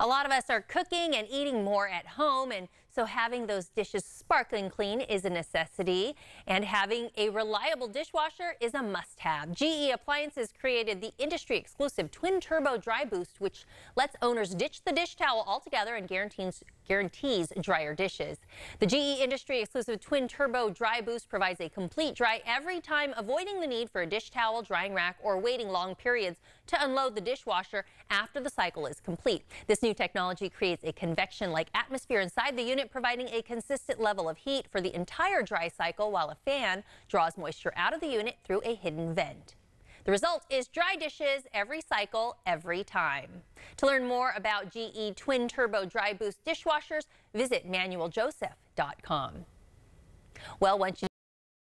A lot of us are cooking and eating more at home, and so having those dishes sparkling clean is a necessity, and having a reliable dishwasher is a must-have. GE Appliances created the industry-exclusive Twin Turbo Dry Boost, which lets owners ditch the dish towel altogether and guarantees guarantees drier dishes. The GE industry exclusive Twin Turbo Dry Boost provides a complete dry every time, avoiding the need for a dish towel, drying rack, or waiting long periods to unload the dishwasher after the cycle is complete. This new technology creates a convection-like atmosphere inside the unit, providing a consistent level of heat for the entire dry cycle, while a fan draws moisture out of the unit through a hidden vent. The result is dry dishes every cycle, every time. To learn more about GE Twin Turbo Dry Boost dishwashers, visit manueljoseph.com. Well, once you